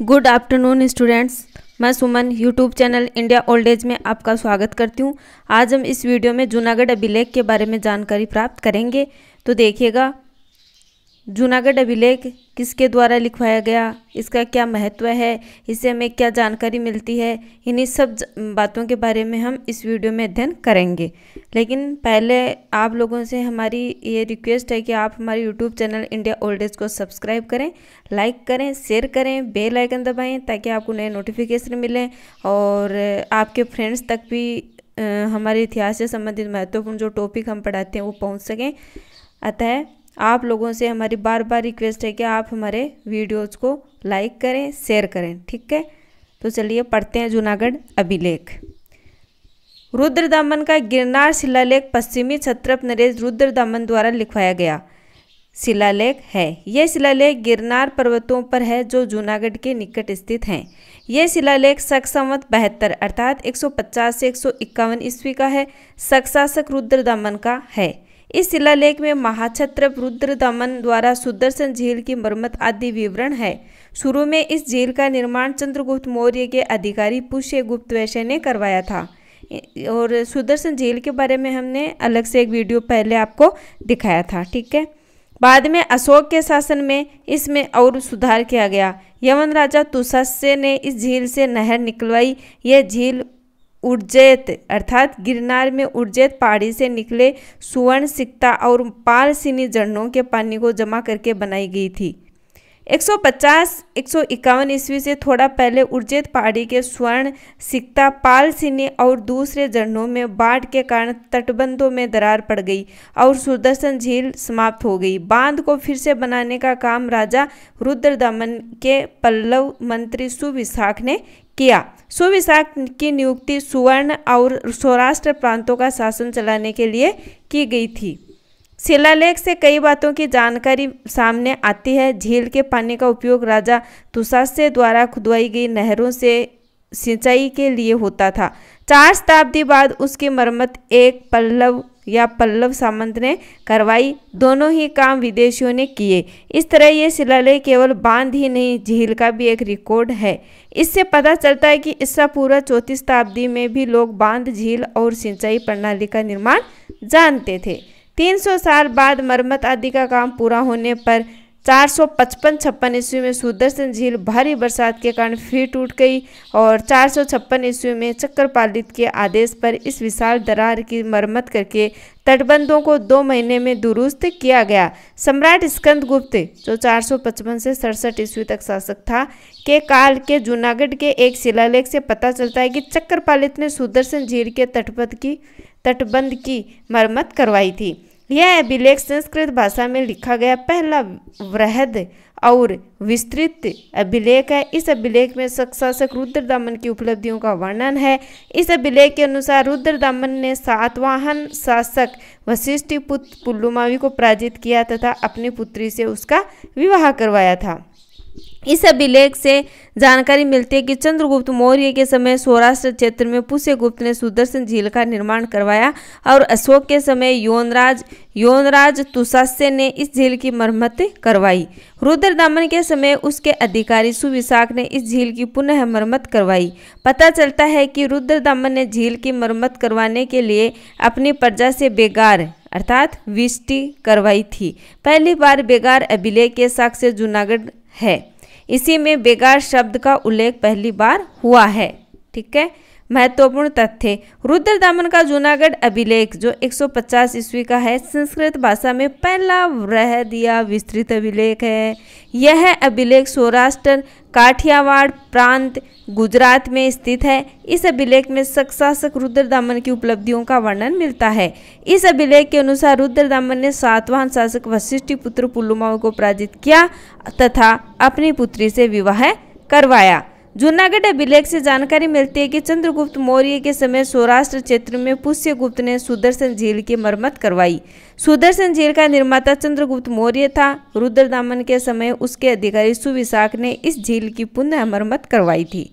Good afternoon students मैं Suman YouTube channel India old age में आपका स्वागत करती हूँ। आज हम इस वीडियो में जूनागढ़ अभिलेख के बारे में जानकारी प्राप्त करेंगे। तो देखिएगा जूनागढ़ अभिलेख किसके द्वारा लिखवाया गया? इसका क्या महत्व है? इससे हमें क्या जानकारी मिलती है? इन्हीं सब बातों के बारे में हम इस वीडियो में अध्ययन करेंगे। लेकिन पहले आप लोगों से हमारी ये रिक्वेस्ट है कि आप हमारे YouTube channel India old age को सब्सक्राइब करें लाइक करें शेयर करें बेल आइकन दबाएँ ताकि आपको नए नोटिफिकेशन मिलें और आपके फ्रेंड्स तक भी हमारे इतिहास से संबंधित महत्वपूर्ण जो टॉपिक हम पढ़ाते हैं वो पहुँच सकें। अतः आप लोगों से हमारी बार बार रिक्वेस्ट है कि आप हमारे वीडियोज़ को लाइक करें शेयर करें, ठीक है? तो चलिए पढ़ते हैं जूनागढ़ अभिलेख। रुद्र दामन का गिरनार शिलालेख पश्चिमी छत्रप नरेश रुद्र दामन द्वारा लिखवाया गया। शिलालेख है। यह शिलालेख गिरनार पर्वतों पर है जो जूनागढ़ के निकट स्थित हैं। यह शिलालेख सक्समत बहत्तर अर्थात 150 से एक ईस्वी का है। सक्सासक रुद्रदामन का है। इस शिलालेख में महाछत्र रुद्र दमन द्वारा सुदर्शन झील की मरम्मत आदि विवरण है। शुरू में इस झील का निर्माण चंद्रगुप्त मौर्य के अधिकारी पुष्य गुप्त वैश्य ने करवाया था। और सुदर्शन झील के बारे में हमने अलग से एक वीडियो पहले आपको दिखाया था, ठीक है? बाद में अशोक के शासन में इसमें और सुधार किया गया। यमन राजा तुषस्य ने इस झील से नहर निकलवाई। यह झील उर्जैत, अर्थात गिरनार में उर्जैत पहाड़ी से निकले सुवर्ण सिक्ता और पाल सिनी झरनों के पानी को जमा करके बनाई गई थी। 150 151 ईस्वी से थोड़ा पहले उर्जैत पहाड़ी के स्वर्ण सिक्ता पाल सिनी और दूसरे झरनों में बाढ़ के कारण तटबंधों में दरार पड़ गई और सुदर्शन झील समाप्त हो गई। बाँध को फिर से बनाने का काम राजा रुद्रदमन के पल्लव मंत्री सुविशाख ने किया। सुविशाख की नियुक्ति सुवर्ण और सौराष्ट्र प्रांतों का शासन चलाने के लिए की गई थी। शिलालेख से कई बातों की जानकारी सामने आती है। झील के पानी का उपयोग राजा तुषास्य द्वारा खुदवाई गई नहरों से सिंचाई के लिए होता था। चार शताब्दी बाद उसकी मरम्मत एक पल्लव या पल्लव सामंत ने करवाई। दोनों ही काम विदेशियों ने किए। इस तरह ये शिलालेख केवल बाँध ही नहीं, झील का भी एक रिकॉर्ड है। इससे पता चलता है कि इसका पूरा चौथी शताब्दी में भी लोग बाँध, झील और सिंचाई प्रणाली का निर्माण जानते थे। 300 साल बाद मरम्मत आदि का काम पूरा होने पर चार सौ पचपन छप्पन ईस्वी में सुदर्शन झील भारी बरसात के कारण फिर टूट गई और चार सौ छप्पन ईस्वी में चक्रपालित के आदेश पर इस विशाल दरार की मरम्मत करके तटबंधों को दो महीने में दुरुस्त किया गया। सम्राट स्कंद गुप्त जो 455 से सड़सठ ईस्वी तक शासक था, के काल के जूनागढ़ के एक शिलालेख से पता चलता है कि चक्रपालित ने सुदर्शन झील के तटबंध की तटबंध की मरम्मत करवाई थी। यह अभिलेख संस्कृत भाषा में लिखा गया पहला वृहद और विस्तृत अभिलेख है। इस अभिलेख में शासक रुद्र दामन की उपलब्धियों का वर्णन है। इस अभिलेख के अनुसार रुद्र दामन ने सातवाहन शासक वशिष्ठ पुत्र पुल्लुमावी को पराजित किया तथा अपनी पुत्री से उसका विवाह करवाया था। इस अभिलेख से जानकारी मिलती है कि चंद्रगुप्त मौर्य के समय सौराष्ट्र क्षेत्र में पुष्यगुप्त ने सुदर्शन झील का निर्माण करवाया और अशोक के समय योनराज योनराज तुषास्य ने इस झील की मरम्मत करवाई। रुद्रदामन के समय उसके अधिकारी सुविशाख ने इस झील की पुनः मरम्मत करवाई। पता चलता है कि रुद्रदामन ने झील की मरम्मत करवाने के लिए अपनी प्रजा से बेगार अर्थात विष्टि करवाई थी। पहली बार बेगार अभिलेख के साक्ष्य जूनागढ़ है। इसी में बेगार शब्द का उल्लेख पहली बार हुआ है। ठीक है? महत्वपूर्ण तथ्य। रुद्र दामन का जूनागढ़ अभिलेख, जो 150 ईस्वी का है, संस्कृत भाषा में पहला वृहद दिया विस्तृत अभिलेख है। यह अभिलेख सौराष्ट्र, काठियावाड़ प्रांत, गुजरात में स्थित है। इस अभिलेख में शासक रुद्रदामन की उपलब्धियों का वर्णन मिलता है। इस अभिलेख के अनुसार रुद्र दामन ने सातवाहन शासक वशिष्ठ पुत्र पुलुमाओं को पराजित किया तथा अपनी पुत्री से विवाह करवाया। जूनागढ़ अभिलेख से जानकारी मिलती है कि चंद्रगुप्त मौर्य के समय सौराष्ट्र क्षेत्र में पुष्यगुप्त ने सुदर्शन झील की मरम्मत करवाई। सुदर्शन झील का निर्माता चंद्रगुप्त मौर्य था। रुद्रदामन के समय उसके अधिकारी सुविशाख ने इस झील की पुनः मरम्मत करवाई थी।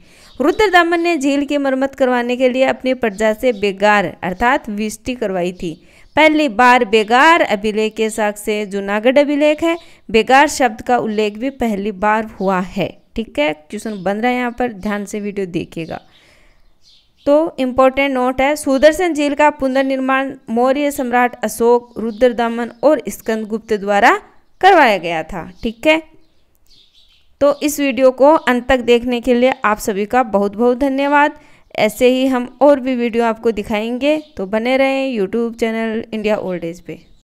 रुद्रदामन ने झील की मरम्मत करवाने के लिए अपनी प्रजा से बेगार, अर्थात विष्टि करवाई थी। पहली बार बेगार अभिलेख के साक्ष्य जूनागढ़ अभिलेख है। बेगार शब्द का उल्लेख भी पहली बार हुआ है। ठीक है? क्वेश्चन बन रहा है यहाँ पर, ध्यान से वीडियो देखिएगा। तो इम्पोर्टेंट नोट है, सुदर्शन झील का पुनर्निर्माण मौर्य सम्राट अशोक, रुद्रदमन और स्कंदगुप्त द्वारा करवाया गया था, ठीक है? तो इस वीडियो को अंत तक देखने के लिए आप सभी का बहुत बहुत धन्यवाद। ऐसे ही हम और भी वीडियो आपको दिखाएँगे तो बने रहें YouTube channel India old age पे।